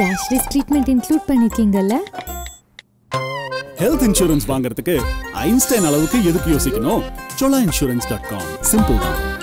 Cashless treatment include பண்ணிருக்கீங்கல்ல? Health insurance வாங்குறதுக்கு Einstein அளவுக்கு எதுக்கு யோசிக்கணும்? Chola insurance dot com simple தான்.